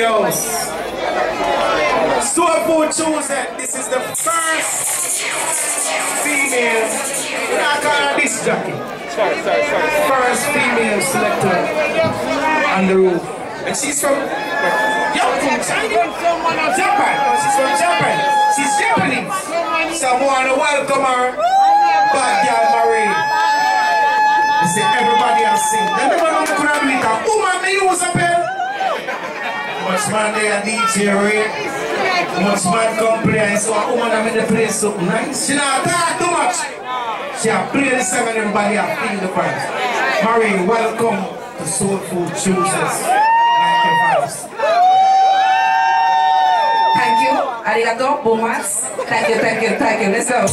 the house. Soul Food Tuesday, this is the first female, we're not calling this jockey. Sorry, sorry, sorry. First female selector on the roof. And she's from Japan. She's from Japan. She's Japanese. So I want to welcome her, Bad Girl Marie. Everybody has seen. Everybody Much man there, DJ Ray. Much man come play so a woman I'm in the place so nice. She not talk too much. She a play the song and everybody a feel the vibes. Marie, welcome to Soul Food Tuesdays. Thank you. Arigato, Booma's. Thank you, thank you, thank you. Let's go.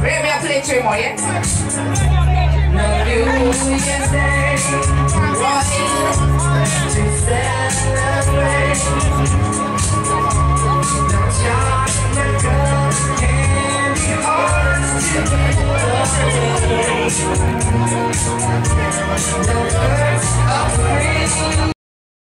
Ready, me to play three more, yeah? I'm not afraid.